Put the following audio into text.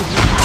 Ooh.